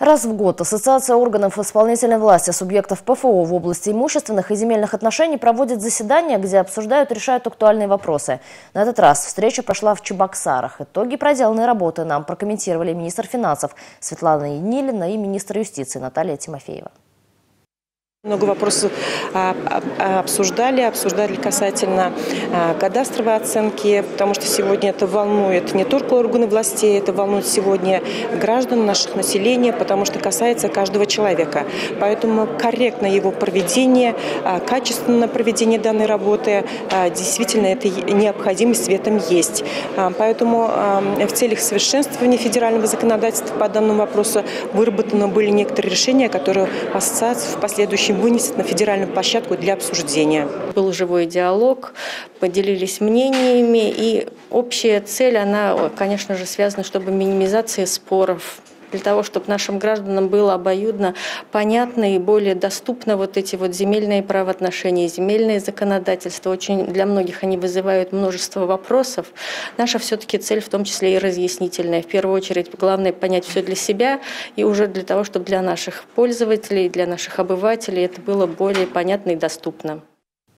Раз в год Ассоциация органов исполнительной власти субъектов ПФО в области имущественных и земельных отношений проводит заседания, где обсуждают решают актуальные вопросы. На этот раз встреча прошла в Чебоксарах. Итоги проделанной работы нам прокомментировали министр финансов Светлана Енилина и министр юстиции Наталья Тимофеева. Много вопросов а, а, обсуждали, обсуждали касательно а, кадастровой оценки, потому что сегодня это волнует не только органы властей, это волнует сегодня граждан, наших населения, потому что касается каждого человека. Поэтому корректное его проведение, качественное проведение данной работы, действительно, это необходимость в этом есть. Поэтому в целях совершенствования федерального законодательства по данному вопросу выработаны были некоторые решения, которые ассоциация в последующем будущем вынесет на федеральную площадку для обсуждения. Был живой диалог, поделились мнениями, и общая цель, она, конечно же, связана, чтобы минимизация споров, для того, чтобы нашим гражданам было обоюдно понятно и более доступно вот эти вот земельные правоотношения, земельные законодательства. Очень для многих они вызывают множество вопросов. Наша все-таки цель в том числе и разъяснительная. В первую очередь, главное понять все для себя и уже для того, чтобы для наших пользователей, для наших обывателей это было более понятно и доступно.